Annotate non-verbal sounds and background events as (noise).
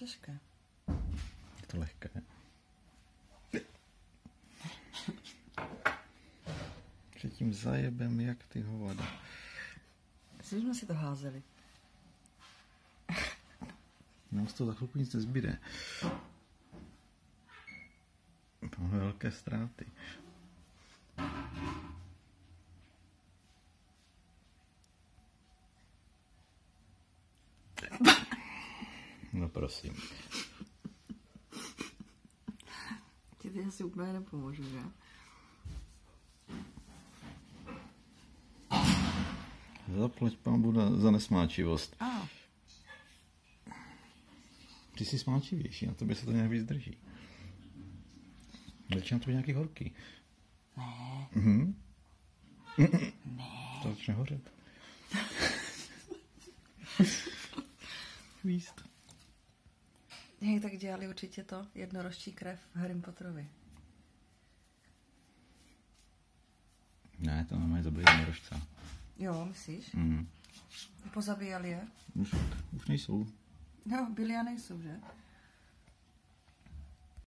těžké. Je to lehké. Předtím zajebem jak ty hovada. Myslím, že jsme si to házeli. Nám z toho za chvilku nic nezbyde. Máme velké ztráty. No prosím. Ti teď asi úplně nepomůžu, že? Zaplať pán Buda za nesmáčivost. A, Ty jsi smáčivější, na tobě se to nějak víc drží. Začíná to být nějaký horký. ne, Mhm. ne. To začne hořet. (laughs) Víst. Jak tak dělali určitě to jednorožčí krev v Harry Potterovi. Ne, to nemají zabili jednorožce. Jo, myslíš? Mm. Pozabíjali je? Už, už nejsou. No, byli a nejsou, že?